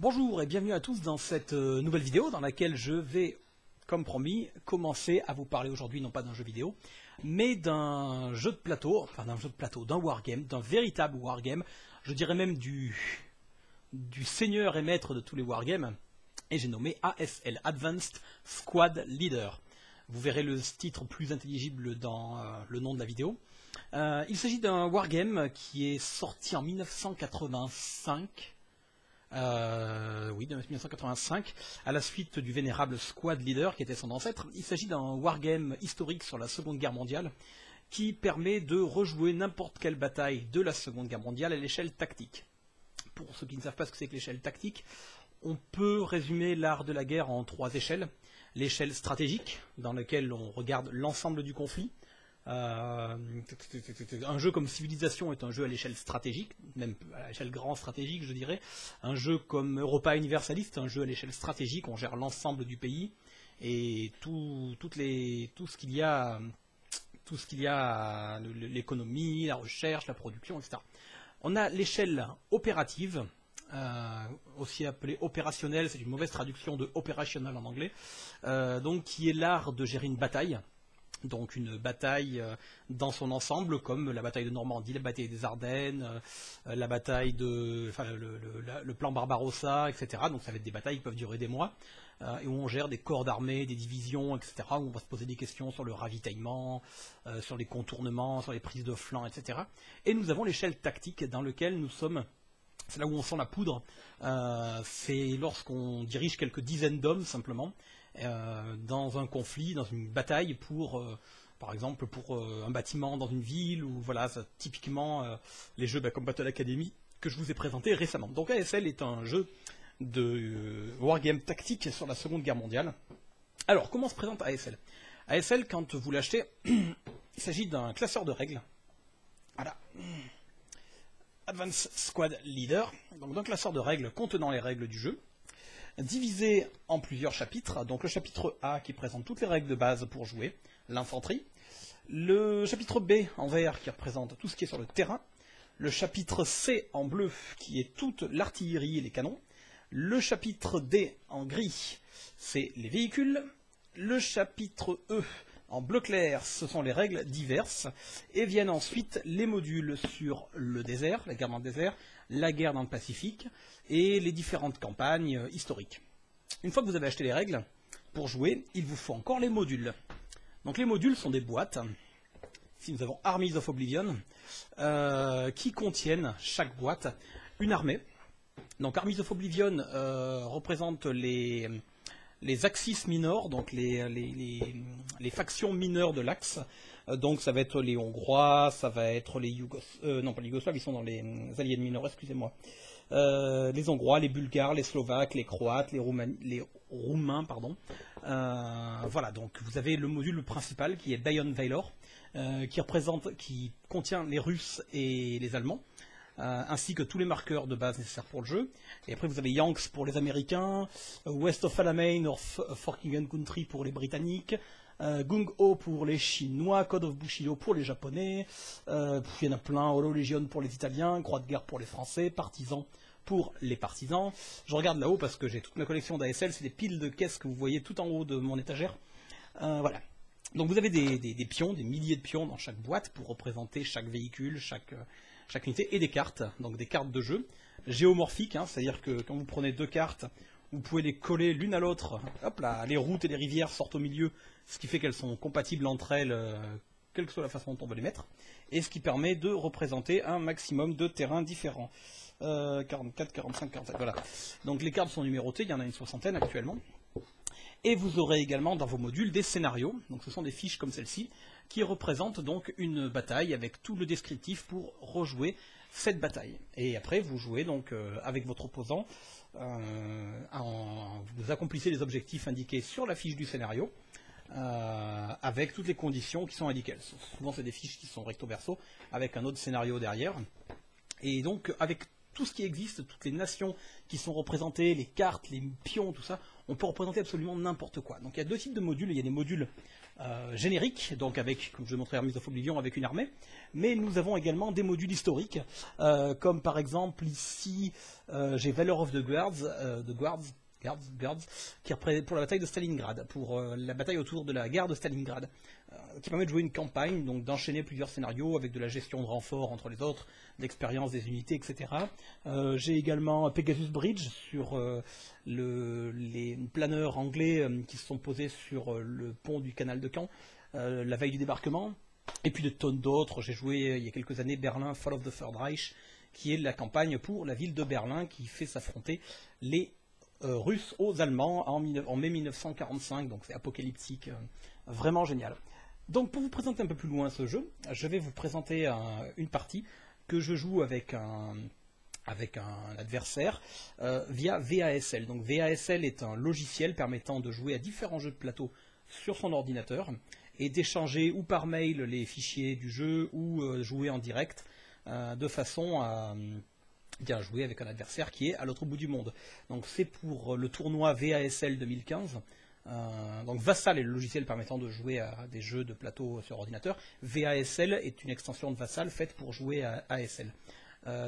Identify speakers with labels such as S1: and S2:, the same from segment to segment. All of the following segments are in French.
S1: Bonjour et bienvenue à tous dans cette euh, nouvelle vidéo dans laquelle je vais, comme promis, commencer à vous parler aujourd'hui non pas d'un jeu vidéo, mais d'un jeu de plateau, enfin d'un jeu de plateau, d'un wargame, d'un véritable wargame, je dirais même du, du seigneur et maître de tous les wargames, et j'ai nommé ASL, Advanced Squad Leader. Vous verrez le titre plus intelligible dans euh, le nom de la vidéo. Euh, il s'agit d'un wargame qui est sorti en 1985. Euh, oui, de 1985, à la suite du vénérable Squad Leader qui était son ancêtre. Il s'agit d'un wargame historique sur la Seconde Guerre mondiale qui permet de rejouer n'importe quelle bataille de la Seconde Guerre mondiale à l'échelle tactique. Pour ceux qui ne savent pas ce que c'est que l'échelle tactique, on peut résumer l'art de la guerre en trois échelles. L'échelle stratégique, dans laquelle on regarde l'ensemble du conflit. Euh, un jeu comme Civilisation est un jeu à l'échelle stratégique, même à l'échelle grand stratégique, je dirais. Un jeu comme Europa Universaliste, un jeu à l'échelle stratégique, on gère l'ensemble du pays et tout, toutes les, tout ce qu'il y a, tout ce qu'il y a, l'économie, la recherche, la production, etc. On a l'échelle opérative, euh, aussi appelé opérationnel, c'est une mauvaise traduction de operational en anglais, euh, donc qui est l'art de gérer une bataille. Donc une bataille euh, dans son ensemble, comme la bataille de Normandie, la bataille des Ardennes, la bataille de, le, plan Barbarossa, etc. Donc ça va être des batailles qui peuvent durer des mois, et où on gère des corps d'armée, des divisions, etc. Où on va se poser des questions sur le ravitaillement, sur les contournements, sur les prises de flanc, etc. Et nous avons l'échelle tactique dans laquelle nous sommes c'est là où on sent la poudre. Euh, c'est lorsqu'on dirige quelques dizaines d'hommes simplement euh, dans un conflit, dans une bataille pour, euh, par exemple, pour un bâtiment dans une ville ou voilà, typiquement les jeux bah, comme Battle Academy que je vous ai présenté récemment. Donc ASL est un jeu de wargame tactique sur la Seconde Guerre mondiale. Alors, comment se présente ASL ASL, quand vous l'achetez, il s'agit d'un classeur de règles. Voilà. Advanced Squad Leader, donc un classeur de règles contenant les règles du jeu, divisé en plusieurs chapitres. Donc le chapitre A qui présente toutes les règles de base pour jouer, l'infanterie. Le chapitre B en vert qui représente tout ce qui est sur le terrain. Le chapitre C en bleu qui est toute l'artillerie et les canons. Le chapitre D en gris, c'est les véhicules. Le chapitre E en bleu clair, ce sont les règles diverses, et viennent ensuite les modules sur le désert, la guerre dans le désert, la guerre dans le Pacifique, et les différentes campagnes historiques. Une fois que vous avez acheté les règles, pour jouer, il vous faut encore les modules. Donc les modules sont des boîtes, si nous avons Armies of Oblivion, euh, qui contiennent, chaque boîte, une armée. Donc Armies of Oblivion euh, représente les, les axis mineurs, donc les, factions mineures de l'axe. Euh, donc ça va être les Hongrois, ça va être les Yougoslaves, euh, non pas les Yougoslaves, ils sont dans les alliés mineurs, excusez-moi. Euh, les Hongrois, les Bulgares, les Slovaques, les Croates, les, Roumains, pardon. voilà, donc vous avez le module principal qui est Bayon Valor, qui représente, qui contient les Russes et les Allemands. Euh, ainsi que tous les marqueurs de base nécessaires pour le jeu. Et après, vous avez Yanks pour les Américains, euh, West of Alamein, or Forking Country pour les Britanniques, euh, Gung Ho pour les Chinois, Code of Bushido pour les Japonais, il y en a plein, Holo Legion pour les Italiens, Croix de guerre pour les Français, Partisans pour les partisans. Je regarde là-haut parce que j'ai toute ma collection d'ASL, c'est des piles de caisses que vous voyez tout en haut de mon étagère. voilà. Donc vous avez des, pions, des milliers de pions dans chaque boîte pour représenter chaque véhicule, chaque, chaque unité, et des cartes, donc des cartes de jeu géomorphiques, hein, c'est-à-dire que quand vous prenez deux cartes, vous pouvez les coller l'une à l'autre. Hop là, les routes et les rivières sortent au milieu, ce qui fait qu'elles sont compatibles entre elles, euh, quelle que soit la façon dont on veut les mettre, et ce qui permet de représenter un maximum de terrains différents. 44, 45, 47, voilà. Donc les cartes sont numérotées, il y en a une soixantaine actuellement. Et vous aurez également dans vos modules des scénarios, donc ce sont des fiches comme celle-ci, qui représentent donc une bataille avec tout le descriptif pour rejouer cette bataille. Et après, vous jouez donc euh, avec votre opposant, euh, vous accomplissez les objectifs indiqués sur la fiche du scénario, euh, avec toutes les conditions qui sont indiquées. Souvent, c'est des fiches qui sont recto-verso, avec un autre scénario derrière. Et donc, avec tout ce qui existe, toutes les nations qui sont représentées, les cartes, les pions, tout ça, on peut représenter absolument n'importe quoi. Donc il y a deux types de modules. Il y a des modules euh, génériques, donc avec, comme je montrais Armies of Oblivion, avec une armée. Mais nous avons également des modules historiques, euh, comme par exemple ici, euh, j'ai Valor of the Guards, de Guards, Guards, Guards, qui représente pour la bataille de Stalingrad, pour la bataille autour de la gare de Stalingrad, qui permet de jouer une campagne, donc d'enchaîner plusieurs scénarios avec de la gestion de renforts entre les autres, d'expérience des unités, etc. j'ai également Pegasus Bridge sur les planeurs anglais qui se sont posés sur le pont du canal de Caen la veille du débarquement. Et puis de tonnes d'autres. J'ai joué il y a quelques années Berlin Fall of the Third Reich, qui est la campagne pour la ville de Berlin qui fait s'affronter les euh, Russes aux Allemands en, mai 1945. Donc c'est apocalyptique, euh, vraiment génial. Donc pour vous présenter un peu plus loin ce jeu, je vais vous présenter une partie que je joue avec un, avec un adversaire euh, via VASL. Donc VASL est un logiciel permettant de jouer à différents jeux de plateau sur son ordinateur et d'échanger ou par mail les fichiers du jeu ou jouer en direct de façon à bien jouer avec un adversaire qui est à l'autre bout du monde. Donc c'est pour le tournoi VASL 2015. donc Vassal est le logiciel permettant de jouer à des jeux de plateau sur ordinateur. VASL est une extension de Vassal faite pour jouer à ASL.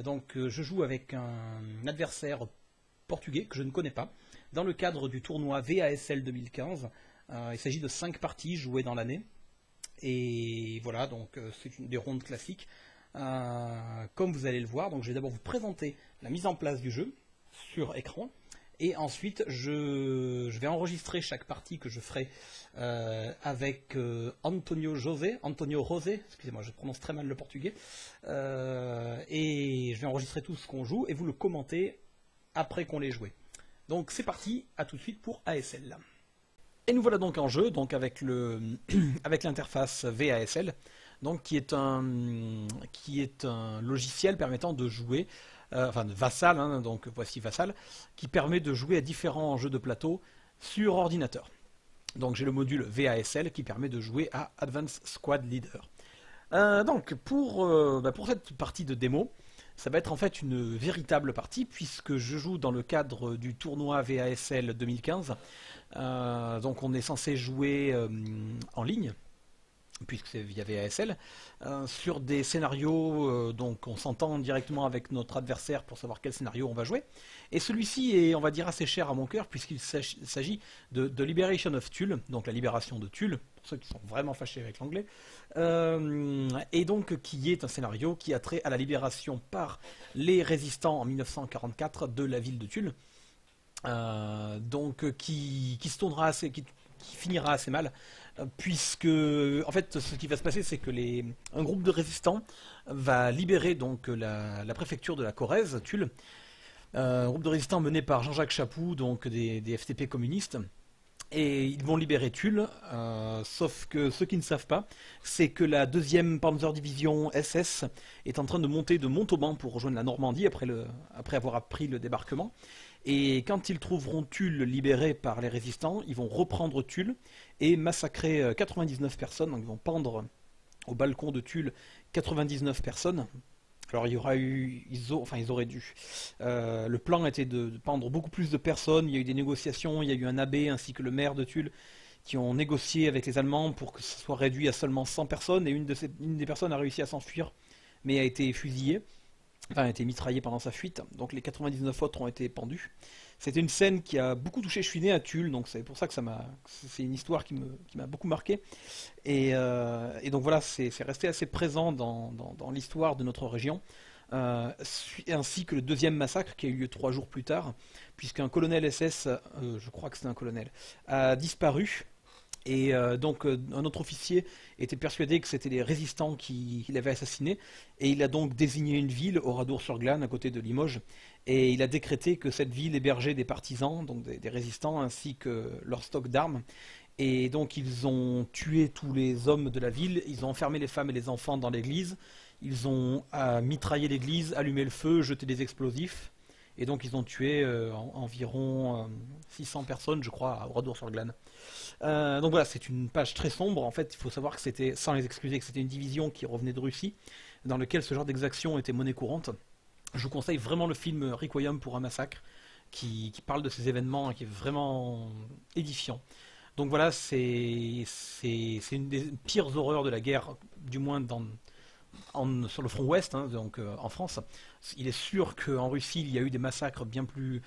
S1: donc je joue avec un adversaire portugais que je ne connais pas dans le cadre du tournoi VASL 2015. Euh, il s'agit de 5 parties jouées dans l'année. Et voilà, donc euh, c'est des rondes classiques. Euh, comme vous allez le voir, donc je vais d'abord vous présenter la mise en place du jeu sur écran. Et ensuite, je, vais enregistrer chaque partie que je ferai avec Antonio José, Antonio Rosé, excusez-moi, je prononce très mal le portugais. et je vais enregistrer tout ce qu'on joue et vous le commentez après qu'on l'ait joué. Donc c'est parti, à tout de suite pour ASL. Et nous voilà donc en jeu, donc avec le avec l'interface VASL, donc qui est un qui est un logiciel permettant de jouer, euh, enfin Vassal, hein, donc voici Vassal, qui permet de jouer à différents jeux de plateau sur ordinateur. Donc j'ai le module VASL qui permet de jouer à Advanced Squad Leader. Euh, donc pour, euh, bah, pour cette partie de démo, ça va être en fait une véritable partie puisque je joue dans le cadre du tournoi VASL 2015 euh, donc on est censé jouer en ligne puisque c'est via VASL, euh, sur des scénarios, donc on s'entend directement avec notre adversaire pour savoir quel scénario on va jouer. Et celui-ci est, on va dire, assez cher à mon cœur, puisqu'il s'agit de, Liberation of Tulle, donc la libération de Tulle, pour ceux qui sont vraiment fâchés avec l'anglais, et donc qui est un scénario qui a trait à la libération par les résistants en 1944 de la ville de Tulle. Euh, donc euh, qui, se tournera assez, qui, finira assez mal, euh, puisque en fait ce qui va se passer c'est que un groupe de résistants va libérer donc la, préfecture de la Corrèze, Tulle, un groupe de résistants mené par Jean-Jacques Chapou, donc des, FTP communistes. Et ils vont libérer Tulle, sauf que ceux qui ne savent pas, c'est que la deuxième Panzer Division SS est en train de monter de Montauban pour rejoindre la Normandie après avoir appris le débarquement. Et quand ils trouveront Tulle libéré par les résistants, ils vont reprendre Tulle et massacrer 99 euh, personnes. Donc ils vont pendre au balcon de Tulle 99 personnes. Alors il y aura eu, enfin ils auraient dû. Euh, le plan était de, pendre beaucoup plus de personnes. Il y a eu des négociations. Il y a eu un abbé ainsi que le maire de Tulle qui ont négocié avec les Allemands pour que ce soit réduit à seulement 100 personnes. Et une des personnes a réussi à s'enfuir, mais a été fusillée enfin, a été mitraillé pendant sa fuite, donc les 99 autres ont été pendus. C'était une scène qui a beaucoup touché, je suis né à Tulle, donc c'est pour ça que ça m'a, c'est une histoire qui, m'a beaucoup marqué. Euh, et, donc voilà, c'est, resté assez présent dans, l'histoire de notre région, euh, ainsi que le deuxième massacre qui a eu lieu trois jours plus tard, puisqu'un colonel SS, euh, je crois que c'était un colonel, a disparu et euh, donc euh, un autre officier était persuadé que c'était les résistants qui, l'avaient assassiné, et il a donc désigné une ville, Oradour-sur-Glane, à côté de Limoges, et il a décrété que cette ville hébergeait des partisans, donc des, résistants, ainsi que leur stock d'armes. Et donc ils ont tué tous les hommes de la ville, ils ont enfermé les femmes et les enfants dans l'église, ils ont euh, mitraillé l'église, allumé le feu, jeté des explosifs, et donc ils ont tué environ 600 personnes, je crois, à Oradour-sur-Glane. Euh, donc voilà, c'est une page très sombre. En fait, il faut savoir que c'était, sans les excuser, que c'était une division qui revenait de Russie, dans laquelle ce genre d'exaction était monnaie courante. Je vous conseille vraiment le film Requiem pour un massacre, qui, parle de ces événements et qui est vraiment édifiant. Donc voilà, c'est une des pires horreurs de la guerre, du moins dans, sur le front ouest, hein, donc euh, en France. Il est sûr qu'en Russie, il y a eu des massacres bien plus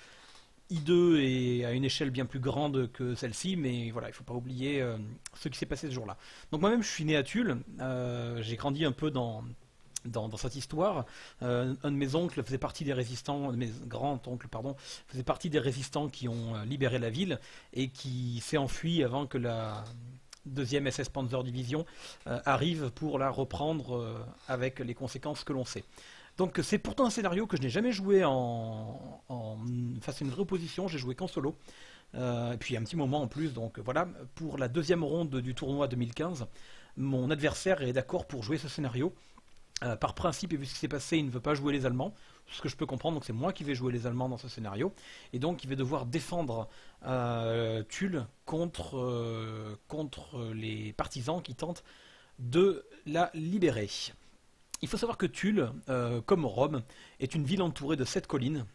S1: hideux et à une échelle bien plus grande que celle-ci, mais voilà, il ne faut pas oublier euh, ce qui s'est passé ce jour-là. Donc moi-même, je suis né à Tulle, euh, j'ai grandi un peu dans, cette histoire. un de mes oncles faisait partie des résistants, mes grands-oncles, pardon, faisait partie des résistants qui ont libéré la ville et qui s'est enfui avant que la deuxième SS Panzer Division euh, arrive pour la reprendre euh, avec les conséquences que l'on sait. Donc c'est pourtant un scénario que je n'ai jamais joué en, face à une vraie opposition, j'ai joué qu'en solo. Euh, et puis un petit moment en plus, donc voilà, pour la deuxième ronde du tournoi 2015, mon adversaire est d'accord pour jouer ce scénario. par principe, et vu ce qui s'est passé, il ne veut pas jouer les Allemands ce que je peux comprendre, donc c'est moi qui vais jouer les Allemands dans ce scénario, et donc il va devoir défendre euh, Tulle contre, euh, contre les partisans qui tentent de la libérer. Il faut savoir que Tulle, euh, comme Rome, est une ville entourée de sept collines,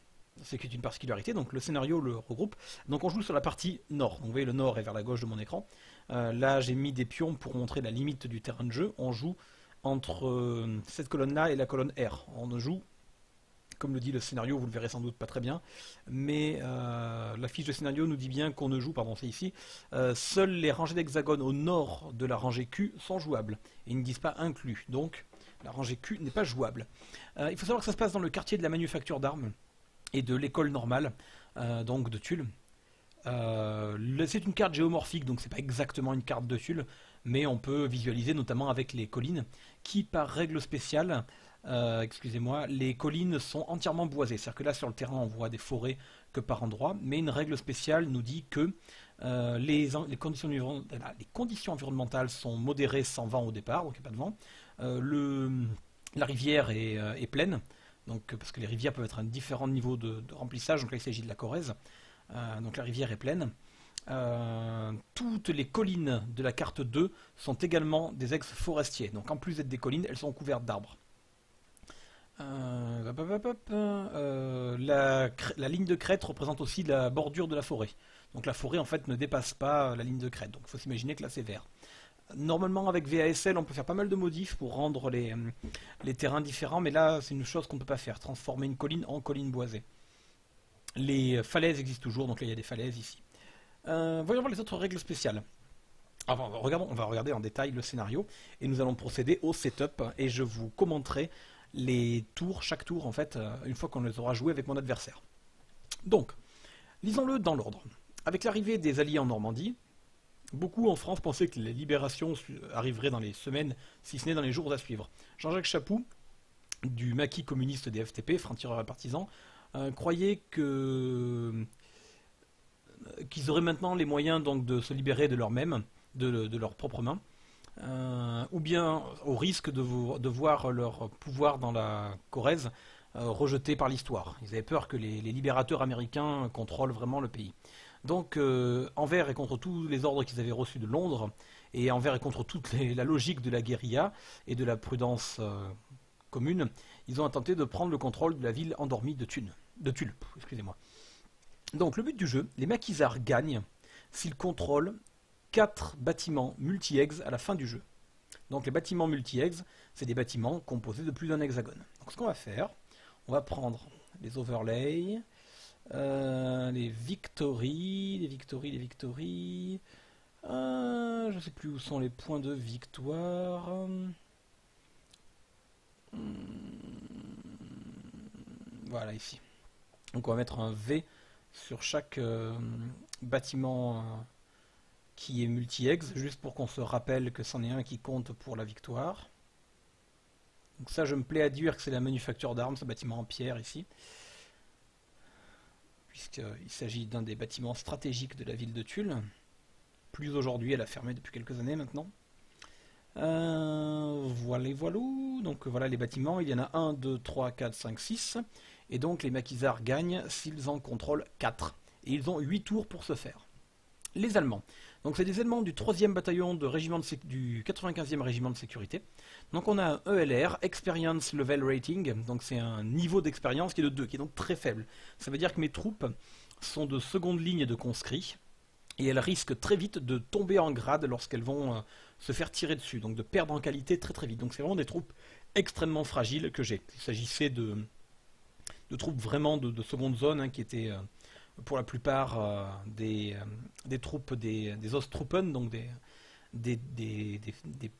S1: c'est une particularité, donc le scénario le regroupe. Donc on joue sur la partie nord, vous voyez le nord est vers la gauche de mon écran. là j'ai mis des pions pour montrer la limite du terrain de jeu. On joue entre cette colonne-là et la colonne R. On joue comme le dit le scénario, vous le verrez sans doute pas très bien, mais euh, la fiche de scénario nous dit bien qu'on ne joue, pardon c'est ici, euh, seules les rangées d'hexagones au nord de la rangée Q sont jouables, et ils ne disent pas inclus, donc la rangée Q n'est pas jouable. Euh, il faut savoir que ça se passe dans le quartier de la manufacture d'armes et de l'école normale, donc de Tulle. c'est une carte géomorphique, donc c'est pas exactement une carte de Tulle, mais on peut visualiser notamment avec les collines, qui par règle spéciale euh, excusez-moi, les collines sont entièrement boisées. C'est-à-dire que là, sur le terrain, on voit des forêts que par endroits, mais une règle spéciale nous dit que euh, les, conditions, les, conditions, environnementales sont modérées sans vent au départ, donc pas de vent. Euh, la rivière est, pleine, donc, parce que les rivières peuvent être à différents niveaux de, de remplissage, donc là il s'agit de la Corrèze. donc la rivière est pleine. toutes les collines de la carte 2 sont également des ex-forestiers. Donc en plus d'être des collines, elles sont couvertes d'arbres. Euh, euh, la, ligne de crête représente aussi la bordure de la forêt. Donc la forêt en fait ne dépasse pas la ligne de crête. Donc il faut s'imaginer que là c'est vert. Normalement avec VASL on peut faire pas mal de modifs pour rendre les, les terrains différents, mais là c'est une chose qu'on ne peut pas faire, transformer une colline en colline boisée. Les falaises existent toujours, donc là il y a des falaises ici. Euh, voyons voir les autres règles spéciales. Regardons, on va regarder en détail le scénario et nous allons procéder au setup et je vous commenterai les tours, chaque tour en fait, euh, une fois qu'on les aura joués avec mon adversaire. Donc, lisons-le dans l'ordre. Avec l'arrivée des Alliés en Normandie, beaucoup en France pensaient que les libérations arriveraient dans les semaines, si ce n'est dans les jours à suivre. Jean-Jacques Chapou, du maquis communiste des FTP, franc-tireur et partisan, euh, croyait euh, qu'ils auraient maintenant les moyens donc de se libérer de leur même, de, de leurs propres mains, euh, ou bien au risque de, voir leur pouvoir dans la Corrèze euh, rejeté par l'histoire. Ils avaient peur que les, libérateurs américains contrôlent vraiment le pays. Donc euh, envers et contre tous les ordres qu'ils avaient reçus de Londres, et envers et contre toute la logique de la guérilla et de la prudence commune, ils ont tenté de prendre le contrôle de la ville endormie de Thune. De Tulle, excusez-moi. Donc le but du jeu, les maquisards gagnent s'ils contrôlent 4 bâtiments multi-eggs à la fin du jeu. Donc les bâtiments multi-eggs, c'est des bâtiments composés de plus d'un hexagone. Donc ce qu'on va faire, on va prendre les overlays, euh, les victories, les victories, les victories. Euh, je ne sais plus où sont les points de victoire. Hmm. Voilà ici. Donc on va mettre un V sur chaque euh, bâtiment qui est multi-ex, juste pour qu'on se rappelle que c'en est un qui compte pour la victoire. Donc ça, je me plais à dire que c'est la manufacture d'armes, ce bâtiment en pierre ici, puisqu'il s'agit d'un des bâtiments stratégiques de la ville de Tulle. Plus aujourd'hui, elle a fermé depuis quelques années maintenant. Euh, voilà, voilà. Donc voilà les bâtiments. Il y en a 1, 2, 3, 4, 5, 6. Et donc les maquisards gagnent s'ils en contrôlent 4. Et ils ont 8 tours pour ce faire. Les Allemands. Donc c'est des éléments du 3e bataillon du 95e régiment de sécurité. Donc on a un ELR, Experience Level Rating, donc c'est un niveau d'expérience qui est de 2, qui est donc très faible. Ça veut dire que mes troupes sont de seconde ligne de conscrits, et elles risquent très vite de tomber en grade lorsqu'elles vont euh, se faire tirer dessus, donc de perdre en qualité très très vite. Donc c'est vraiment des troupes extrêmement fragiles que j'ai. Il s'agissait de, de troupes vraiment de, seconde zone hein, qui étaient euh, pour la plupart euh, des, des, troupes des, des Osttruppen, donc des,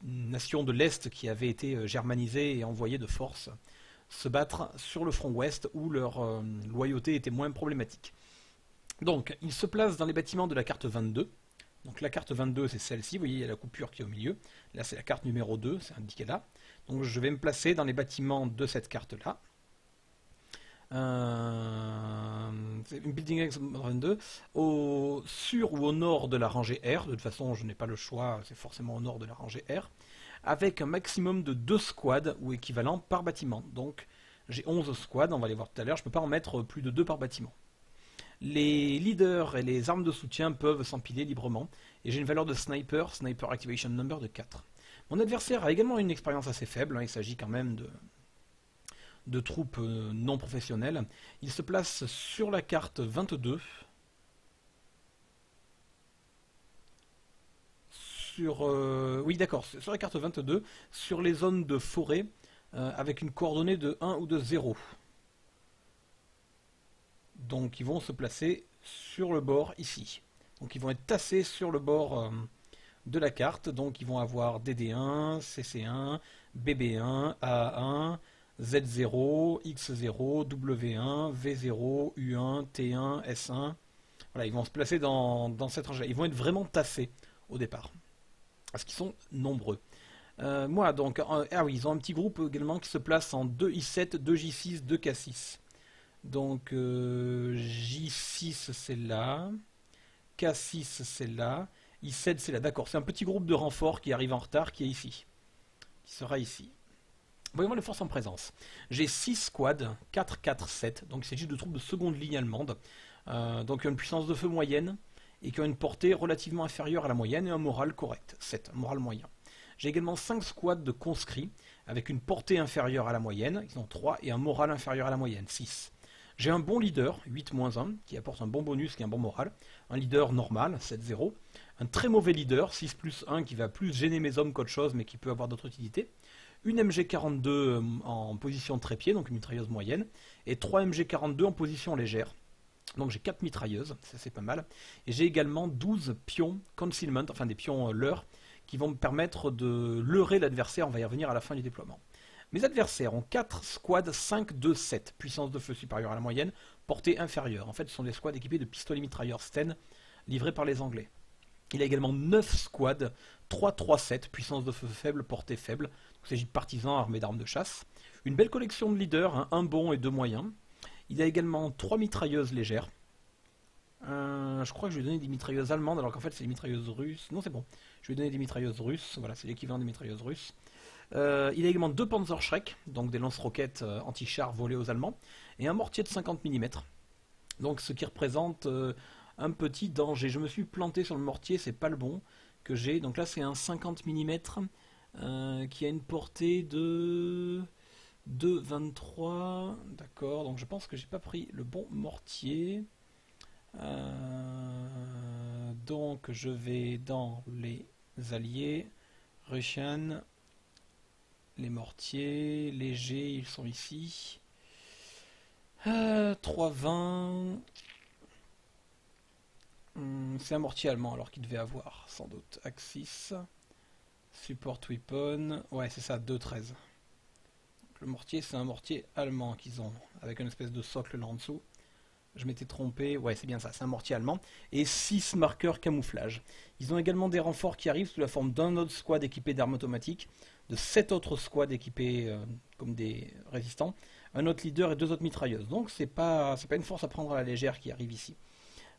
S1: nations de l'Est qui avaient été germanisées et envoyées de force se battre sur le front ouest où leur loyauté était moins problématique. Donc, il se place dans les bâtiments de la carte 22. Donc la carte 22, c'est celle-ci, vous voyez, il y a la coupure qui est au milieu. Là, c'est la carte numéro 2, c'est indiqué là. Donc je vais me placer dans les bâtiments de cette carte-là. Euh, building X 22, au sur ou au nord de la rangée R, de toute façon je n'ai pas le choix, c'est forcément au nord de la rangée R, avec un maximum de 2 squads ou équivalent par bâtiment. Donc j'ai 11 squads, on va les voir tout à l'heure, je ne peux pas en mettre plus de 2 par bâtiment. Les leaders et les armes de soutien peuvent s'empiler librement, et j'ai une valeur de sniper, sniper activation number de 4. Mon adversaire a également une expérience assez faible, hein, il s'agit quand même de, de troupes euh, non professionnelles. Il se place sur la carte 22. Sur, euh, oui d'accord, sur la carte 22, sur les zones de forêt, euh, avec une coordonnée de 1 ou de 0. Donc ils vont se placer sur le bord ici. Donc ils vont être tassés sur le bord de la carte. Donc ils vont avoir DD1, CC1, BB1, A1, Z0, X0, W1, V0, U1, T1, S1. Voilà, ils vont se placer dans, cette rangée. Ils vont être vraiment tassés au départ. Parce qu'ils sont nombreux. Euh, moi, donc, ah oui, ils ont un petit groupe également qui se place en 2I7, 2J6, 2K6. Donc euh, J6 c'est là, K6 c'est là, I7 c'est là. D'accord, c'est un petit groupe de renfort qui arrive en retard qui est ici. Qui sera ici. Voyons les forces en présence. J'ai 6 squads, 4, 4, 7. Donc il s'agit de troupes de seconde ligne allemande. Euh, donc qui ont une puissance de feu moyenne et qui ont une portée relativement inférieure à la moyenne et un moral correct. 7, un moral moyen. J'ai également 5 squads de conscrits avec une portée inférieure à la moyenne. Ils ont 3 et un moral inférieur à la moyenne. 6. J'ai un bon leader, 8-1, qui apporte un bon bonus, a un bon moral. Un leader normal, 7-0. Un très mauvais leader, 6 plus 1, qui va plus gêner mes hommes qu'autre chose, mais qui peut avoir d'autres utilités. Une MG42 euh, en position trépied, donc une mitrailleuse moyenne. Et 3 MG42 en position légère. Donc j'ai 4 mitrailleuses, ça c'est pas mal. Et j'ai également 12 pions concealment, enfin des pions euh, leurres, qui vont me permettre de leurrer l'adversaire, on va y revenir à la fin du déploiement. Mes adversaires ont 4 squads 5, 2, 7, puissance de feu supérieure à la moyenne, portée inférieure. En fait, ce sont des squads équipés de pistolets mitrailleurs Sten, livrés par les Anglais. Il a également 9 squads 3, 3, 7, puissance de feu faible, portée faible. Il s'agit de partisans armés d'armes de chasse. Une belle collection de leaders, hein, un bon et deux moyens. Il a également 3 mitrailleuses légères. Euh, je crois que je vais donner des mitrailleuses allemandes alors qu'en fait c'est des mitrailleuses russes. Non, c'est bon. Je vais donner des mitrailleuses russes. Voilà, c'est l'équivalent des mitrailleuses russes. Euh, il a également deux Panzerschreck, donc des lance-roquettes euh, anti-chars volés aux Allemands, et un mortier de 50 mm. Donc ce qui représente un petit danger. Je me suis planté sur le mortier, c'est pas le bon que j'ai. Donc là c'est un 50 mm qui a une portée de 2,23. D'accord, donc je pense que j'ai pas pris le bon mortier. donc je vais dans les alliés. Russian, les mortiers, légers, ils sont ici. 320. Euh, hmm, c'est un mortier allemand alors qu'il devait avoir, sans doute. Axis. Support weapon. Ouais, c'est ça, 213. Le mortier, c'est un mortier allemand qu'ils ont, avec une espèce de socle là en dessous. Je m'étais trompé, ouais c'est bien ça, c'est un mortier allemand. Et 6 marqueurs camouflage. Ils ont également des renforts qui arrivent sous la forme d'un autre squad équipé d'armes automatiques, de 7 autres squads équipés euh, comme des résistants, un autre leader et deux autres mitrailleuses. Donc c'est pas, pas une force à prendre à la légère qui arrive ici.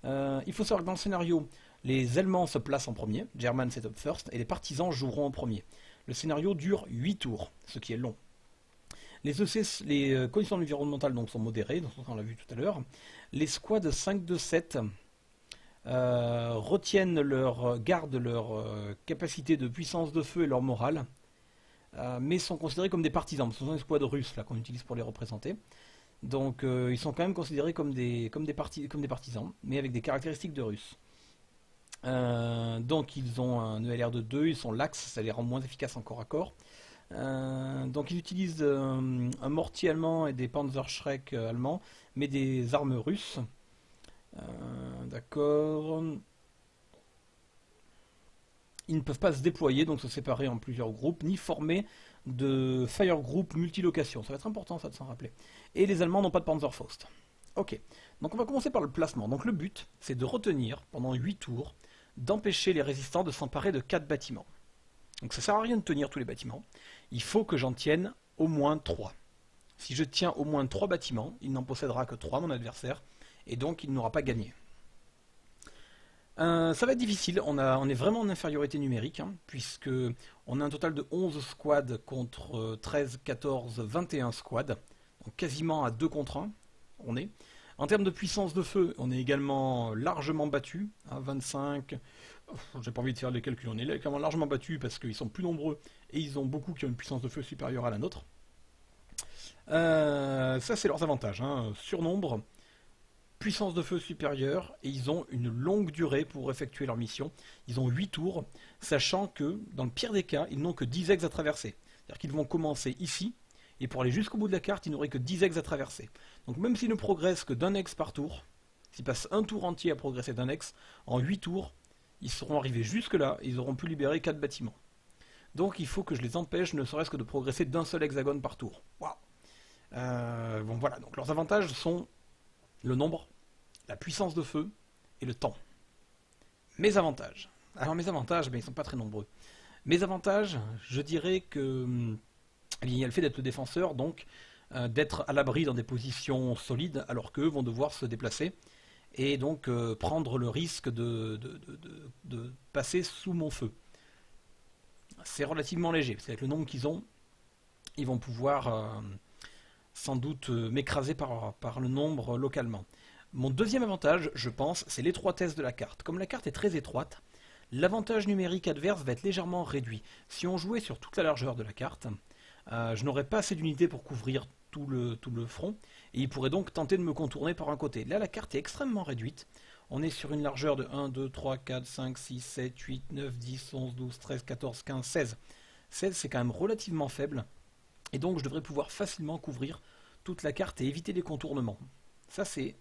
S1: Euh, il faut savoir que dans le scénario, les Allemands se placent en premier, German set up first, et les partisans joueront en premier. Le scénario dure 8 tours, ce qui est long. Les, les euh, conditions environnementales donc, sont modérées, on l'a vu tout à l'heure. Les squads 5-2-7 retiennent leur, gardent leur capacité de puissance de feu et leur morale, mais sont considérés comme des partisans. Ce sont des squads russes qu'on utilise pour les représenter. Donc ils sont quand même considérés comme des partisans, mais avec des caractéristiques de russes. Donc ils ont un ELR de 2, ils sont lax, ça les rend moins efficaces en corps à corps. Euh, donc ils utilisent euh, un mortier allemand et des Panzerschreck euh, allemands, mais des armes russes. D'accord. Ils ne peuvent pas se déployer, donc se séparer en plusieurs groupes, ni former de fire group multilocation. Ça va être important ça de s'en rappeler. Et les Allemands n'ont pas de Panzerfaust. Ok, donc on va commencer par le placement. Donc le but, c'est de retenir pendant 8 tours, d'empêcher les résistants de s'emparer de 4 bâtiments. Donc ça sert à rien de tenir tous les bâtiments. Il faut que j'en tienne au moins 3. Si je tiens au moins 3 bâtiments, il n'en possédera que 3, mon adversaire, et donc il n'aura pas gagné. Euh, ça va être difficile, on, est vraiment en infériorité numérique, hein, puisque on a un total de 11 squads contre 13, 14, 21 squads, donc quasiment à 2 contre 1, on est. En termes de puissance de feu, on est également largement battu, à 25, j'ai pas envie de faire les calculs, on est clairement largement battu parce qu'ils sont plus nombreux et ils ont beaucoup qui ont une puissance de feu supérieure à la nôtre. Euh, ça, c'est leurs avantages. Hein. Surnombre, puissance de feu supérieure, et ils ont une longue durée pour effectuer leur mission. Ils ont 8 tours, sachant que, dans le pire des cas, ils n'ont que 10 eggs à traverser. C'est-à-dire qu'ils vont commencer ici, et pour aller jusqu'au bout de la carte, ils n'auraient que 10 eggs à traverser. Donc même s'ils ne progressent que d'un ex par tour, s'ils passent un tour entier à progresser d'un ex, en 8 tours, ils seront arrivés jusque-là, ils auront pu libérer 4 bâtiments. Donc il faut que je les empêche ne serait-ce que de progresser d'un seul hexagone par tour. Waouh euh, Bon voilà, donc leurs avantages sont le nombre, la puissance de feu et le temps. Mes avantages. Alors mes avantages, ben, ils sont pas très nombreux. Mes avantages, je dirais que hum, il y a le fait d'être défenseur, donc euh, d'être à l'abri dans des positions solides, alors qu'eux vont devoir se déplacer et donc euh, prendre le risque de, passer sous mon feu. C'est relativement léger, parce qu'avec le nombre qu'ils ont, ils vont pouvoir euh, sans doute m'écraser par le nombre localement. Mon deuxième avantage, je pense, c'est l'étroitesse de la carte. Comme la carte est très étroite, l'avantage numérique adverse va être légèrement réduit. Si on jouait sur toute la largeur de la carte, je n'aurais pas assez d'unités pour couvrir tout le, tout le front, et il pourrait donc tenter de me contourner par un côté. Là, la carte est extrêmement réduite. On est sur une largeur de 1, 2, 3, 4, 5, 6, 7, 8, 9, 10, 11, 12, 13, 14, 15, 16. 16, c'est quand même relativement faible. Et donc, je devrais pouvoir facilement couvrir toute la carte et éviter les contournements. Ça, c'est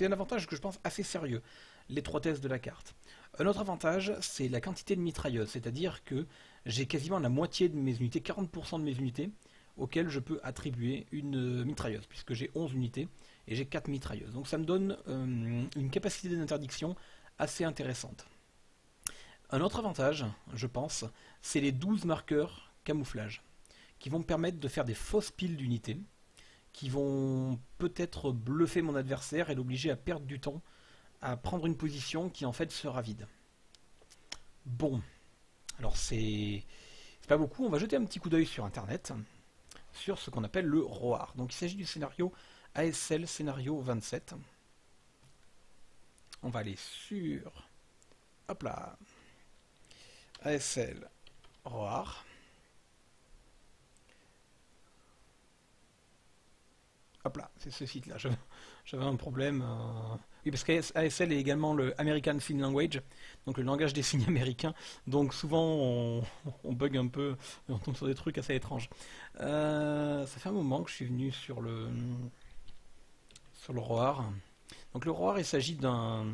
S1: un avantage que je pense assez sérieux, l'étroitesse de la carte. Un autre avantage, c'est la quantité de mitrailleuses, c'est-à-dire que j'ai quasiment la moitié de mes unités, 40% de mes unités, auquel je peux attribuer une euh, mitrailleuse, puisque j'ai 11 unités et j'ai 4 mitrailleuses. Donc ça me donne euh, une capacité d'interdiction assez intéressante. Un autre avantage, je pense, c'est les 12 marqueurs camouflage, qui vont me permettre de faire des fausses piles d'unités, qui vont peut-être bluffer mon adversaire et l'obliger à perdre du temps, à prendre une position qui en fait sera vide. Bon, alors c'est pas beaucoup, on va jeter un petit coup d'œil sur internet sur ce qu'on appelle le ROAR. Donc il s'agit du scénario ASL scénario 27. On va aller sur hop là ASL ROAR. Hop là, c'est ce site-là. J'avais un problème. Euh, oui, parce qu'ASL est également le American Sign Language, donc le langage des signes américains. Donc souvent on, bug un peu, on tombe sur des trucs assez étranges. Euh, ça fait un moment que je suis venu sur le sur le ROAR. Donc le ROAR, il s'agit d'un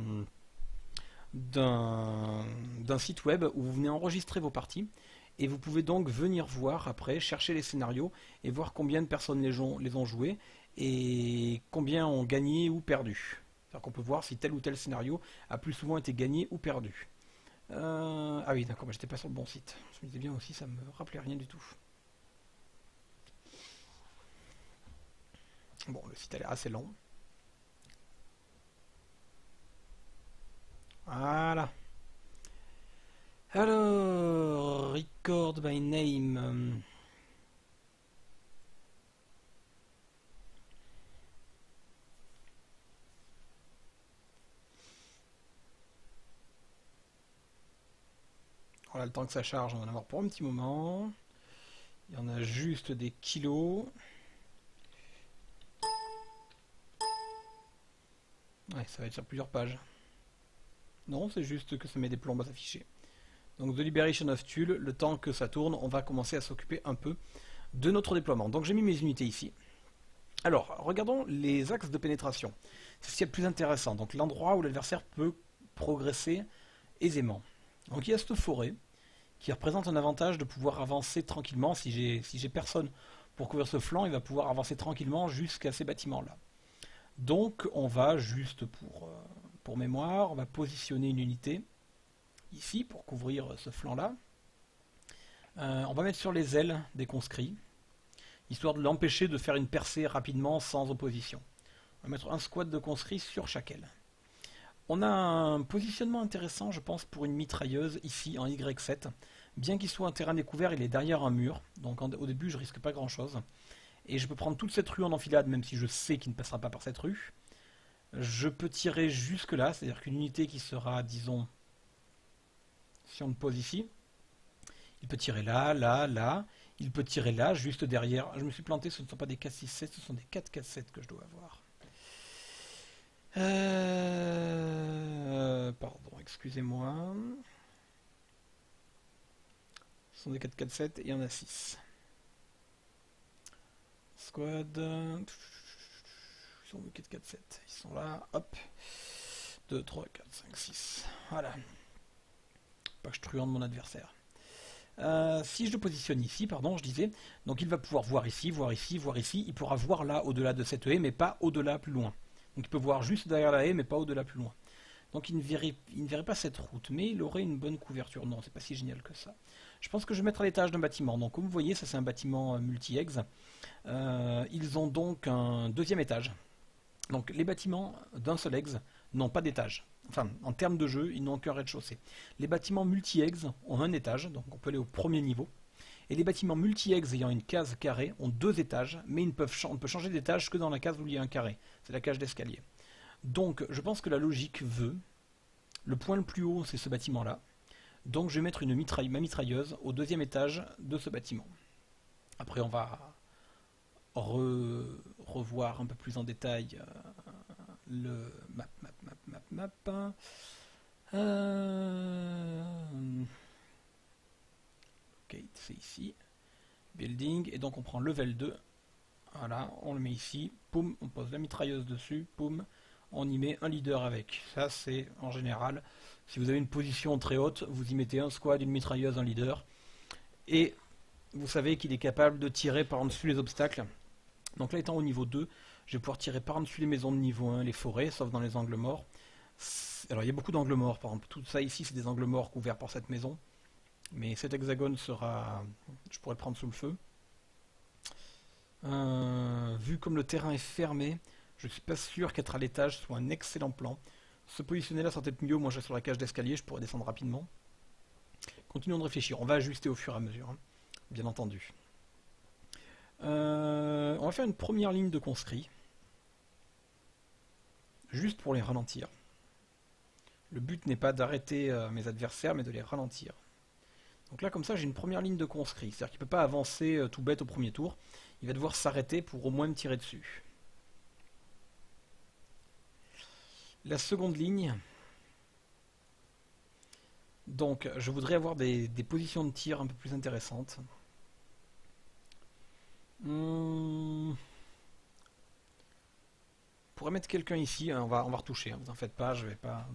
S1: d'un site web où vous venez enregistrer vos parties et vous pouvez donc venir voir après, chercher les scénarios et voir combien de personnes les les ont joués et combien ont gagné ou perdu. C'est-à-dire qu'on peut voir si tel ou tel scénario a plus souvent été gagné ou perdu. Euh, ah oui, d'accord, bah, j'étais pas sur le bon site. Je me disais bien aussi, ça me rappelait rien du tout. Bon, le site l'air assez long. Voilà. Alors, record by name. Voilà, le temps que ça charge, on va en avoir pour un petit moment. Il y en a juste des kilos. Ouais, ça va être sur plusieurs pages. Non, c'est juste que ça met des plombes à s'afficher. Donc The Liberation of Tulle, le temps que ça tourne, on va commencer à s'occuper un peu de notre déploiement. Donc j'ai mis mes unités ici. Alors, regardons les axes de pénétration. C'est ce qui est le plus intéressant. Donc l'endroit où l'adversaire peut progresser aisément. Donc il y a cette forêt qui représente un avantage de pouvoir avancer tranquillement. Si j'ai si personne pour couvrir ce flanc, il va pouvoir avancer tranquillement jusqu'à ces bâtiments-là. Donc on va juste pour, euh, mémoire, on va positionner une unité ici pour couvrir ce flanc-là. Euh, on va mettre sur les ailes des conscrits, histoire de l'empêcher de faire une percée rapidement sans opposition. On va mettre un squad de conscrits sur chaque aile. On a un positionnement intéressant, je pense, pour une mitrailleuse ici en Y7. Bien qu'il soit un terrain découvert, il est derrière un mur, donc au début je risque pas grand chose. Et je peux prendre toute cette rue en enfilade, même si je sais qu'il ne passera pas par cette rue. Je peux tirer jusque là, c'est-à-dire qu'une unité qui sera, disons, si on le pose ici, il peut tirer là, là, là, il peut tirer là, juste derrière. Je me suis planté, ce ne sont pas des 4-6-7, ce sont des 4-4-7 que je dois avoir. Euh... Pardon, excusez-moi. Ce sont des 4-4-7 et il y en a 6. Squad. Ils sont 4, 4, 7. Ils sont là. Hop. 2, 3, 4, 5, 6. Voilà. Pas que je truande mon adversaire. Euh, si je le positionne ici, pardon, je disais, donc il va pouvoir voir ici, voir ici, voir ici. Il pourra voir là au-delà de cette haie, mais pas au-delà plus loin. Donc il peut voir juste derrière la haie, mais pas au-delà plus loin. Donc il ne, verrait, pas cette route, mais il aurait une bonne couverture. Non, c'est pas si génial que ça. Je pense que je vais mettre à l'étage d'un bâtiment. Donc comme vous voyez, ça c'est un bâtiment euh, multi-eggs. Euh, ils ont donc un deuxième étage. Donc les bâtiments d'un seul eggs n'ont pas d'étage. Enfin, en termes de jeu, ils n'ont qu'un rez-de-chaussée. Les bâtiments multi-eggs ont un étage, donc on peut aller au premier niveau. Et les bâtiments multi-eggs ayant une case carrée ont deux étages, mais on ne peut changer d'étage que dans la case où il y a un carré. C'est la cage d'escalier. Donc je pense que la logique veut, le point le plus haut c'est ce bâtiment-là, donc je vais mettre ma mitrailleuse au deuxième étage de ce bâtiment. Après on va revoir un peu plus en détail euh, le map, map, map, map, map. Euh, ok, c'est ici. Building, et donc on prend level 2. Voilà, on le met ici. Poum, on pose la mitrailleuse dessus. On y met un leader avec. Ça, c'est en général, si vous avez une position très haute, vous y mettez un squad, une mitrailleuse, un leader. Et vous savez qu'il est capable de tirer par en dessus les obstacles. Donc là, étant au niveau 2, je vais pouvoir tirer par en dessus les maisons de niveau 1, les forêts, sauf dans les angles morts. Alors il y a beaucoup d'angles morts, par exemple. Tout ça ici, c'est des angles morts couverts par cette maison. Mais cet hexagone sera... Je pourrais le prendre sous le feu. Euh, vu comme le terrain est fermé, je ne suis pas sûr qu'être à l'étage soit un excellent plan. Se positionner là, ça peut-être mieux. Moi, je suis sur la cage d'escalier, je pourrais descendre rapidement. Continuons de réfléchir. On va ajuster au fur et à mesure, hein, bien entendu. Euh, on va faire une première ligne de conscrits. Juste pour les ralentir. Le but n'est pas d'arrêter euh, mes adversaires, mais de les ralentir. Donc là, comme ça, j'ai une première ligne de conscrits. C'est-à-dire qu'il ne peut pas avancer tout bête au premier tour. Il va devoir s'arrêter pour au moins me tirer dessus. La seconde ligne, donc je voudrais avoir des, positions de tir un peu plus intéressantes. Hmm. On pourrait mettre quelqu'un ici, hein, on, va, on va retoucher, hein, vous en faites pas, je vais pas...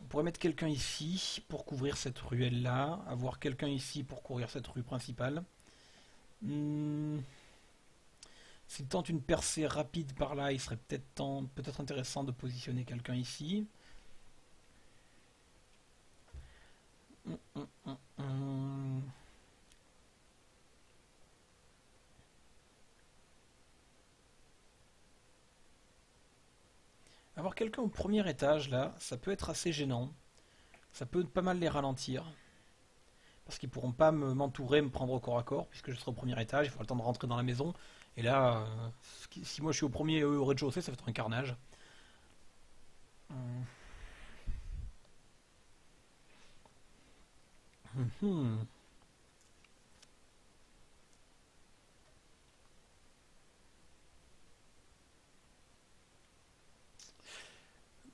S1: On pourrait mettre quelqu'un ici pour couvrir cette ruelle là, avoir quelqu'un ici pour couvrir cette rue principale. Hmm. S'il tente une percée rapide par là, il serait peut-être peut-être intéressant de positionner quelqu'un ici. Avoir quelqu'un au premier étage là, ça peut être assez gênant. Ça peut pas mal les ralentir. Parce qu'ils pourront pas m'entourer, me, prendre au corps à corps, puisque je serai au premier étage, il faudra le temps de rentrer dans la maison. Et là, euh, si moi je suis au premier au rez-de-chaussée, ça va être un carnage. Mhm.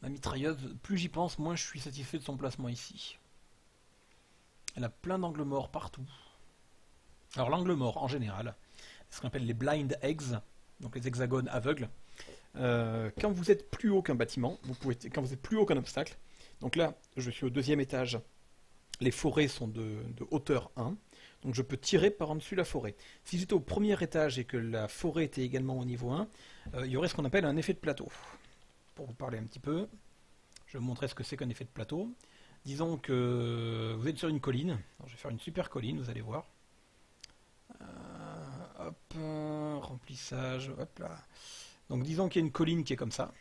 S1: La mitrailleuse, plus j'y pense, moins je suis satisfait de son placement ici. Elle a plein d'angles morts partout. Alors l'angle mort, en général, ce qu'on appelle les blind eggs, donc les hexagones aveugles. Euh, quand vous êtes plus haut qu'un bâtiment, vous pouvez, quand vous êtes plus haut qu'un obstacle, donc là, je suis au deuxième étage, les forêts sont de, hauteur 1, donc je peux tirer par en dessus la forêt. Si j'étais au premier étage et que la forêt était également au niveau 1, euh, il y aurait ce qu'on appelle un effet de plateau. Pour vous parler un petit peu, je vais vous montrer ce que c'est qu'un effet de plateau. Disons que vous êtes sur une colline, je vais faire une super colline, vous allez voir. Euh, hop, remplissage, hop là. Donc disons qu'il y a une colline qui est comme ça,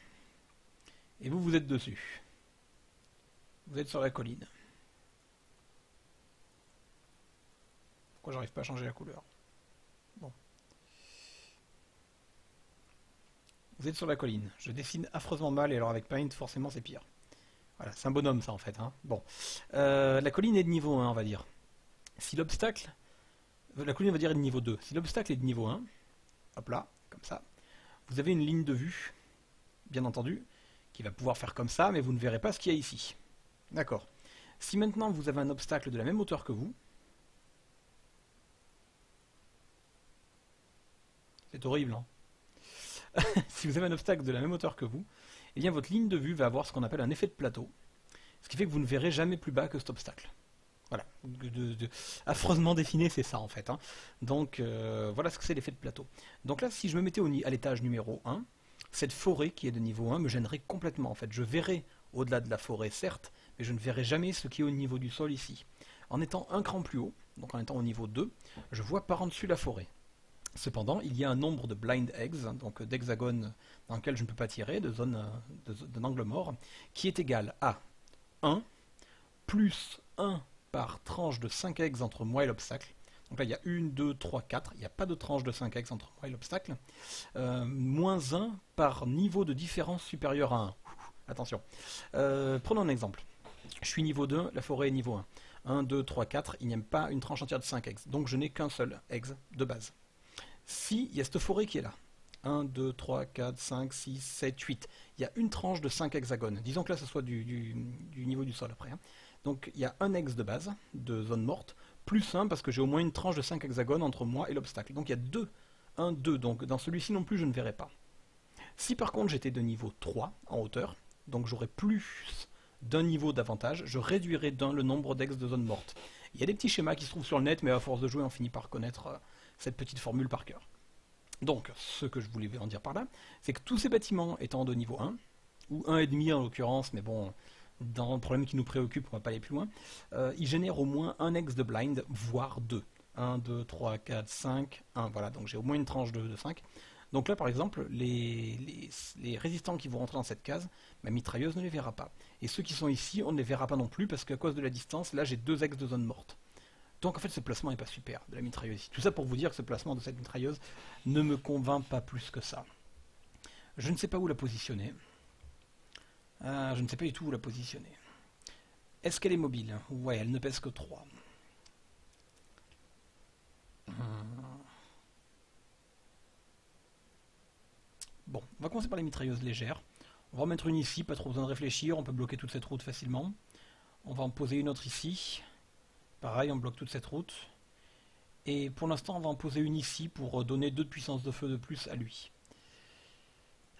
S1: et vous, vous êtes dessus. Vous êtes sur la colline. Pourquoi j'arrive pas à changer la couleur? Bon. Vous êtes sur la colline. Je dessine affreusement mal et alors avec Paint, forcément, c'est pire. C'est un bonhomme ça en fait. Hein. Bon. Euh, la colline est de niveau 1, on va dire. Si l'obstacle. La colline va dire est de niveau 2. Si l'obstacle est de niveau 1, hop là, comme ça, vous avez une ligne de vue, bien entendu, qui va pouvoir faire comme ça, mais vous ne verrez pas ce qu'il y a ici. D'accord. Si maintenant vous avez un obstacle de la même hauteur que vous, c'est horrible, hein Si vous avez un obstacle de la même hauteur que vous, eh bien votre ligne de vue va avoir ce qu'on appelle un effet de plateau, ce qui fait que vous ne verrez jamais plus bas que cet obstacle. Voilà, affreusement défini, c'est ça en fait. Hein. Donc euh, voilà ce que c'est l'effet de plateau. Donc là, si je me mettais à l'étage numéro 1, cette forêt qui est de niveau 1 me gênerait complètement en fait. Je verrais au-delà de la forêt certes, mais je ne verrai jamais ce qui est au niveau du sol ici. En étant un cran plus haut, donc en étant au niveau 2, je vois par en dessus la forêt. Cependant, il y a un nombre de blind eggs, donc d'hexagones dans lesquels je ne peux pas tirer, de zones d'un angle mort, qui est égal à 1 plus 1 par tranche de 5 eggs entre moi et l'obstacle. Donc là, il y a 1, 2, 3, 4. Il n'y a pas de tranche de 5 eggs entre moi et l'obstacle. Euh, moins 1 par niveau de différence supérieur à 1. Attention. Euh, prenons un exemple. Je suis niveau 2, la forêt est niveau 1. 1, 2, 3, 4, il n'y a pas une tranche entière de 5 eggs. Donc je n'ai qu'un seul eggs de base. Si il y a cette forêt qui est là, 1, 2, 3, 4, 5, 6, 7, 8, il y a une tranche de 5 hexagones. Disons que là, ce soit du, niveau du sol après. Hein. Donc il y a un ex de base, de zone morte, plus 1 parce que j'ai au moins une tranche de 5 hexagones entre moi et l'obstacle. Donc il y a 2, 1, 2. Donc dans celui-ci non plus, je ne verrai pas. Si par contre j'étais de niveau 3 en hauteur, donc j'aurais plus d'un niveau d'avantage, je réduirais d'un le nombre d'ex de zones mortes. Il y a des petits schémas qui se trouvent sur le net, mais à force de jouer, on finit par connaître euh, cette petite formule par cœur. Donc, ce que je voulais en dire par là, c'est que tous ces bâtiments étant de niveau 1, ou 1,5 en l'occurrence, mais bon, dans le problème qui nous préoccupe, on va pas aller plus loin, euh, ils génèrent au moins un ex de blind, voire deux. 1, 2, 3, 4, 5, 1, voilà, donc j'ai au moins une tranche de, de 5. Donc là, par exemple, les, résistants qui vont rentrer dans cette case, ma mitrailleuse ne les verra pas. Et ceux qui sont ici, on ne les verra pas non plus, parce qu'à cause de la distance, là j'ai deux ex de zone morte. Donc en fait, ce placement n'est pas super de la mitrailleuse ici. Tout ça pour vous dire que ce placement de cette mitrailleuse ne me convainc pas plus que ça. Je ne sais pas où la positionner. Euh, je ne sais pas du tout où la positionner. Est-ce qu'elle est mobile? Ouais, elle ne pèse que 3. Bon, on va commencer par les mitrailleuses légères. On va en mettre une ici, pas trop besoin de réfléchir, on peut bloquer toute cette route facilement. On va en poser une autre ici. Pareil, on bloque toute cette route. Et pour l'instant, on va en poser une ici pour donner deux de puissance de feu de plus à lui.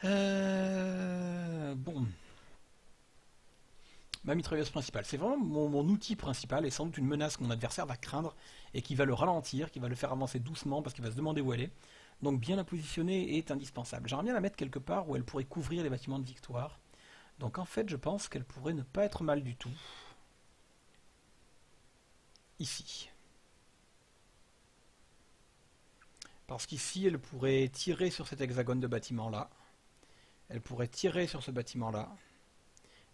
S1: Euh, bon. Ma mitrailleuse principale. C'est vraiment mon, mon, outil principal et sans doute une menace que mon adversaire va craindre et qui va le ralentir, qui va le faire avancer doucement parce qu'il va se demander où elle est. Donc bien la positionner est indispensable. J'aimerais bien la mettre quelque part où elle pourrait couvrir les bâtiments de victoire. Donc en fait, je pense qu'elle pourrait ne pas être mal du tout. Ici. Parce qu'ici, elle pourrait tirer sur cet hexagone de bâtiment-là. Elle pourrait tirer sur ce bâtiment-là.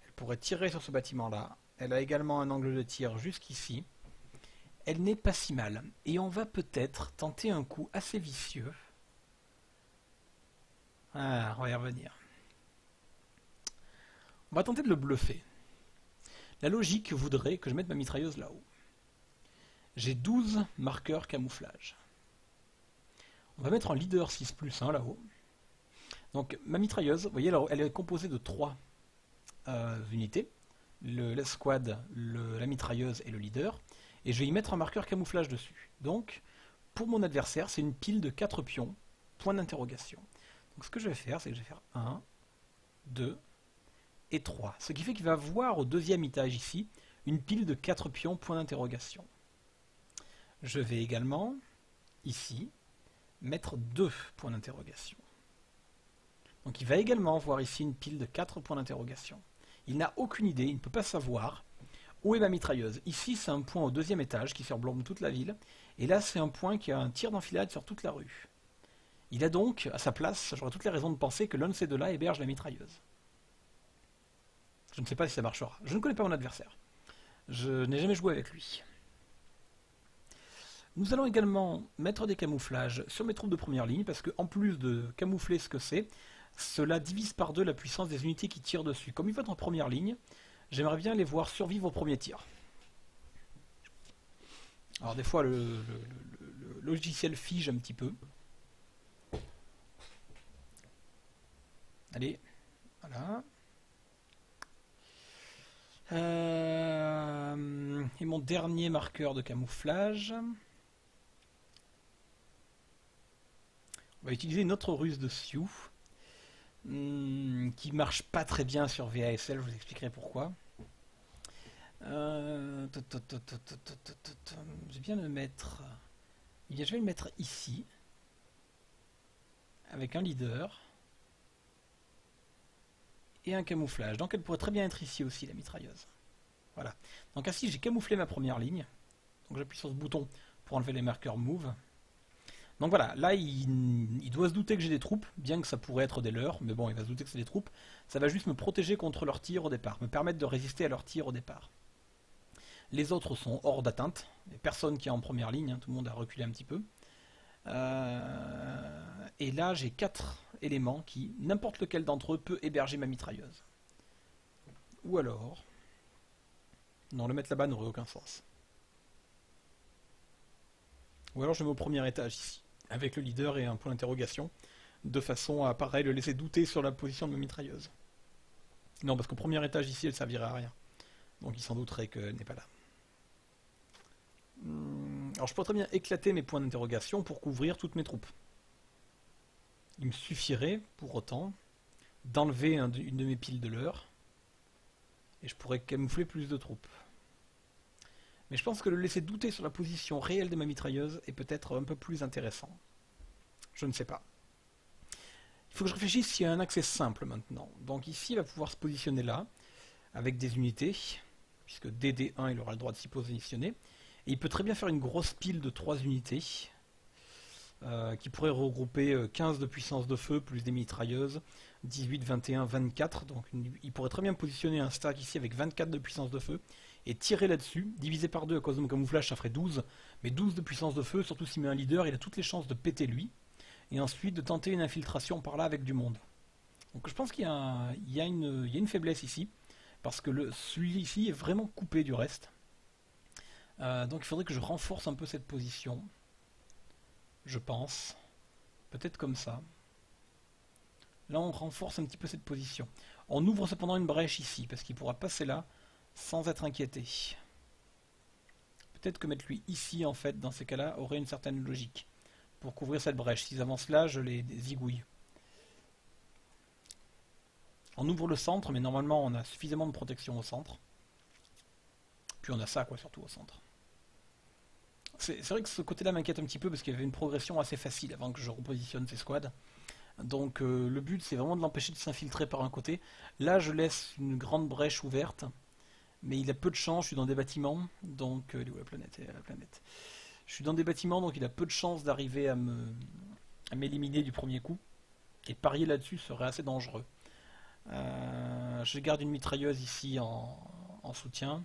S1: Elle pourrait tirer sur ce bâtiment-là. Elle a également un angle de tir jusqu'ici. Elle n'est pas si mal. Et on va peut-être tenter un coup assez vicieux ah, on va y revenir. On va tenter de le bluffer. La logique voudrait que je mette ma mitrailleuse là-haut. J'ai 12 marqueurs camouflage. On va mettre un leader 6 plus 1 là-haut. Donc ma mitrailleuse, vous voyez, elle est composée de 3 euh, unités. L'escouade, la mitrailleuse et le leader. Et je vais y mettre un marqueur camouflage dessus. Donc, pour mon adversaire, c'est une pile de 4 pions, point d'interrogation. Donc ce que je vais faire, c'est que je vais faire 1, 2 et 3. Ce qui fait qu'il va voir au deuxième étage ici, une pile de 4 pions, point d'interrogation. Je vais également, ici, mettre 2 points d'interrogation. Donc il va également voir ici une pile de 4 points d'interrogation. Il n'a aucune idée, il ne peut pas savoir où est ma mitrailleuse. Ici, c'est un point au deuxième étage qui surplombe toute la ville. Et là, c'est un point qui a un tir d'enfilade sur toute la rue. Il a donc, à sa place, j'aurais toutes les raisons de penser que l'un de ces deux-là héberge la mitrailleuse. Je ne sais pas si ça marchera. Je ne connais pas mon adversaire. Je n'ai jamais joué avec lui. Nous allons également mettre des camouflages sur mes troupes de première ligne, parce qu'en plus de camoufler ce que c'est, cela divise par deux la puissance des unités qui tirent dessus. Comme ils vont être en première ligne, j'aimerais bien les voir survivre au premier tir. Alors des fois le, logiciel fige un petit peu. Allez, voilà. Euh, et mon dernier marqueur de camouflage. Va utiliser une autre ruse de Sioux. Hmm, qui marche pas très bien sur VASL, je vous expliquerai pourquoi. Je vais bien le mettre. je vais le mettre ici, avec un leader et un camouflage. Donc elle pourrait très bien être ici aussi, la mitrailleuse. Voilà. Donc ainsi, j'ai camouflé ma première ligne. Donc j'appuie sur ce bouton pour enlever les marqueurs Move. Donc voilà, là il, doit se douter que j'ai des troupes, bien que ça pourrait être des leurs, mais bon, il va se douter que c'est des troupes. Ça va juste me protéger contre leurs tirs au départ, me permettre de résister à leurs tirs au départ. Les autres sont hors d'atteinte, personne qui est en première ligne, hein, tout le monde a reculé un petit peu. Euh, et là j'ai quatre éléments qui, n'importe lequel d'entre eux, peut héberger ma mitrailleuse. Ou alors... Non, le mettre là-bas n'aurait aucun sens. Ou alors je mets au premier étage ici avec le leader et un point d'interrogation, de façon à, pareil, le laisser douter sur la position de ma mitrailleuse. Non, parce qu'au premier étage ici, elle servirait à rien. Donc il s'en douterait qu'elle n'est pas là. Hmm, alors je pourrais très bien éclater mes points d'interrogation pour couvrir toutes mes troupes. Il me suffirait, pour autant, d'enlever une de mes piles de l'heure, et je pourrais camoufler plus de troupes. Mais je pense que le laisser douter sur la position réelle de ma mitrailleuse est peut-être un peu plus intéressant. Je ne sais pas. Il faut que je réfléchisse s'il y a un accès simple maintenant. Donc ici, il va pouvoir se positionner là, avec des unités, puisque DD1, il aura le droit de s'y positionner. Et il peut très bien faire une grosse pile de 3 unités, euh, qui pourrait regrouper 15 euh, de puissance de feu, plus des mitrailleuses, 18, 21, 24. Donc il pourrait très bien positionner un stack ici avec 24 de puissance de feu, et tirer là-dessus, divisé par 2 à cause de mon camouflage, ça ferait 12, mais 12 de puissance de feu, surtout s'il met un leader, il a toutes les chances de péter lui, et ensuite de tenter une infiltration par là avec du monde. Donc je pense qu'il y, a une faiblesse ici, parce que celui-ci est vraiment coupé du reste. Euh, donc il faudrait que je renforce un peu cette position, je pense. Peut-être comme ça. Là on renforce un petit peu cette position. On ouvre cependant une brèche ici, parce qu'il pourra passer là, sans être inquiété. Peut-être que mettre lui ici, en fait, dans ces cas-là, aurait une certaine logique. Pour couvrir cette brèche. S'ils avancent là, je les zigouille. On ouvre le centre, mais normalement, on a suffisamment de protection au centre. Puis on a ça, quoi, surtout au centre. C'est vrai que ce côté-là m'inquiète un petit peu, parce qu'il y avait une progression assez facile avant que je repositionne ces squads. Donc euh, le but, c'est vraiment de l'empêcher de s'infiltrer par un côté. Là, je laisse une grande brèche ouverte mais il a peu de chance, je suis dans des bâtiments, donc... Euh, la planète la planète Je suis dans des bâtiments, donc il a peu de chance d'arriver à me à m'éliminer du premier coup, et parier là-dessus serait assez dangereux. Euh, je garde une mitrailleuse ici en, soutien.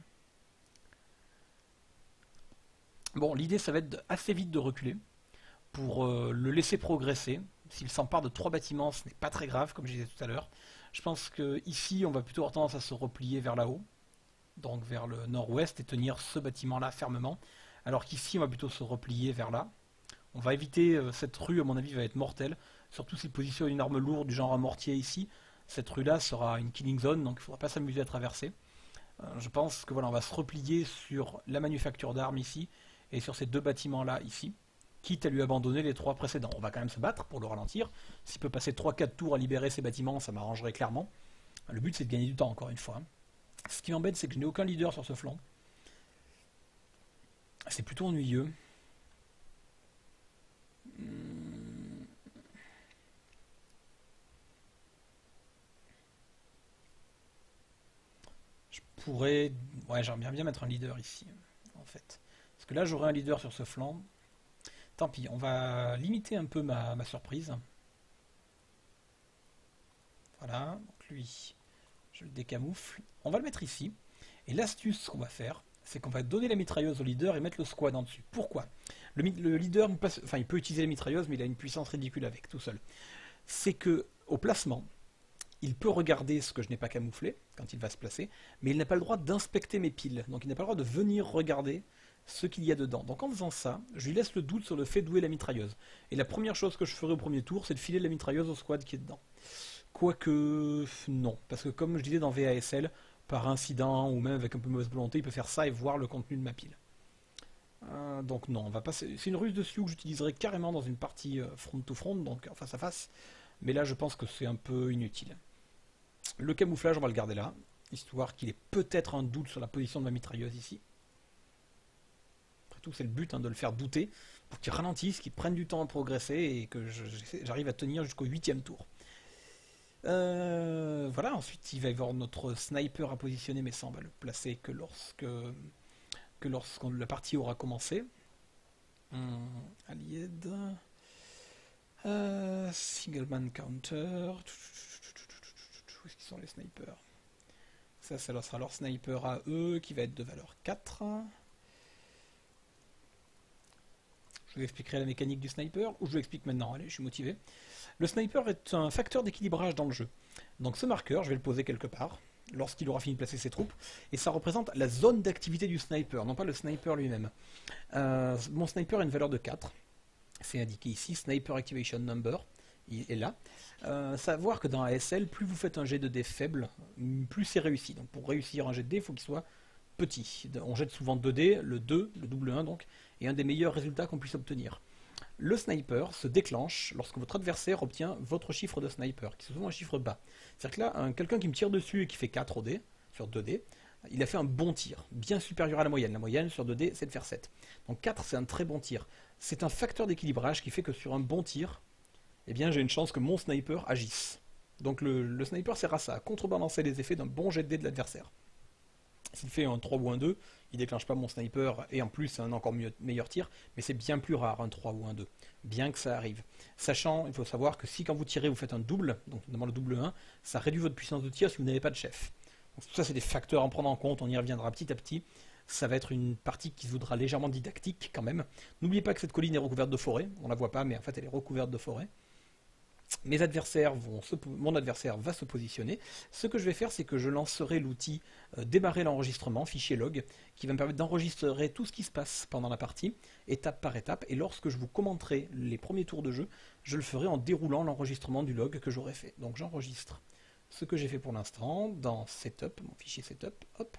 S1: Bon, l'idée ça va être assez vite de reculer, pour euh, le laisser progresser. S'il s'empare de trois bâtiments, ce n'est pas très grave, comme je disais tout à l'heure. Je pense que ici, on va plutôt avoir tendance à se replier vers là-haut, donc vers le nord-ouest, et tenir ce bâtiment-là fermement. Alors qu'ici, on va plutôt se replier vers là. On va éviter, euh, cette rue, à mon avis, va être mortelle. Surtout s'il positionne une arme lourde du genre un mortier ici. Cette rue-là sera une killing zone, donc il ne faudra pas s'amuser à traverser. Euh, je pense que voilà, on va se replier sur la manufacture d'armes ici, et sur ces deux bâtiments-là ici, quitte à lui abandonner les trois précédents. On va quand même se battre pour le ralentir. S'il peut passer 3-4 tours à libérer ces bâtiments, ça m'arrangerait clairement. Le but c'est de gagner du temps encore une fois. Hein. Ce qui m'embête c'est que je n'ai aucun leader sur ce flanc. C'est plutôt ennuyeux. Je pourrais... Ouais, j'aimerais bien mettre un leader ici, en fait. Parce que là, j'aurais un leader sur ce flanc. Tant pis, on va limiter un peu ma, surprise. Voilà, donc lui, je le décamoufle. On va le mettre ici. Et l'astuce qu'on va faire, c'est qu'on va donner la mitrailleuse au leader et mettre le squad en dessus. Pourquoi? Le, leader, il peut utiliser la mitrailleuse, mais il a une puissance ridicule avec, tout seul. C'est que au placement, il peut regarder ce que je n'ai pas camouflé quand il va se placer, mais il n'a pas le droit d'inspecter mes piles. Donc il n'a pas le droit de venir regarder ce qu'il y a dedans. Donc en faisant ça, je lui laisse le doute sur le fait d'où est la mitrailleuse. Et la première chose que je ferai au premier tour, c'est de filer la mitrailleuse au squad qui est dedans. Quoique, non. Parce que comme je disais dans VASL, par incident ou même avec un peu mauvaise volonté, il peut faire ça et voir le contenu de ma pile. Euh, donc non, on va passer. C'est une ruse de Sioux que j'utiliserai carrément dans une partie euh, front to front, donc face à face. Mais là, je pense que c'est un peu inutile. Le camouflage, on va le garder là, histoire qu'il ait peut-être un doute sur la position de ma mitrailleuse ici c'est le but hein, de le faire douter pour qu'il ralentisse, qu'il prenne du temps à progresser et que j'arrive à tenir jusqu'au huitième tour. Euh, voilà, ensuite il va y avoir notre sniper à positionner, mais ça on va le placer que lorsque, que la partie aura commencé. Hum, Allied. Euh, counter. Où qu'ils sont les snipers? Ça, ça sera leur sniper à eux qui va être de valeur 4. Je vous expliquerai la mécanique du sniper, ou je vous explique maintenant, allez, je suis motivé. Le sniper est un facteur d'équilibrage dans le jeu. Donc ce marqueur, je vais le poser quelque part, lorsqu'il aura fini de placer ses troupes, et ça représente la zone d'activité du sniper, non pas le sniper lui-même. Euh, mon sniper a une valeur de 4, c'est indiqué ici, Sniper Activation Number, il est là. Euh, savoir que dans ASL, plus vous faites un jet de dés faible, plus c'est réussi. Donc pour réussir un jet de dés, il faut qu'il soit petit. On jette souvent 2 dés, le 2, le double 1 donc, et un des meilleurs résultats qu'on puisse obtenir. Le sniper se déclenche lorsque votre adversaire obtient votre chiffre de sniper, qui est souvent un chiffre bas. C'est-à-dire que là, quelqu'un qui me tire dessus et qui fait 4 au dé, sur 2 dés, il a fait un bon tir, bien supérieur à la moyenne. La moyenne sur 2 dés, c'est de faire 7. Donc 4, c'est un très bon tir. C'est un facteur d'équilibrage qui fait que sur un bon tir, eh bien, j'ai une chance que mon sniper agisse. Donc le, sniper sert à ça, à contrebalancer les effets d'un bon jet de dés de l'adversaire. S'il fait un 3 ou un 2, il déclenche pas mon sniper et en plus c'est un encore meilleur tir, mais c'est bien plus rare un 3 ou un 2, bien que ça arrive. Sachant, il faut savoir que si quand vous tirez vous faites un double, donc notamment le double 1, ça réduit votre puissance de tir si vous n'avez pas de chef. Tout ça c'est des facteurs à prendre en compte, on y reviendra petit à petit. Ça va être une partie qui se voudra légèrement didactique quand même. N'oubliez pas que cette colline est recouverte de forêt, on la voit pas mais en fait elle est recouverte de forêt mon adversaire va se positionner. Ce que je vais faire, c'est que je lancerai l'outil euh, démarrer l'enregistrement, fichier log, qui va me permettre d'enregistrer tout ce qui se passe pendant la partie, étape par étape, et lorsque je vous commenterai les premiers tours de jeu, je le ferai en déroulant l'enregistrement du log que j'aurai fait. Donc j'enregistre ce que j'ai fait pour l'instant dans Setup, mon fichier Setup, hop,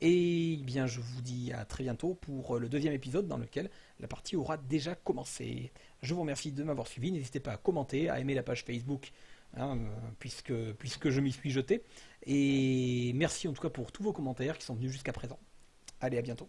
S1: et bien, je vous dis à très bientôt pour le deuxième épisode dans lequel la partie aura déjà commencé. Je vous remercie de m'avoir suivi. N'hésitez pas à commenter, à aimer la page Facebook, hein, puisque, puisque je m'y suis jeté. Et merci en tout cas pour tous vos commentaires qui sont venus jusqu'à présent. Allez, à bientôt.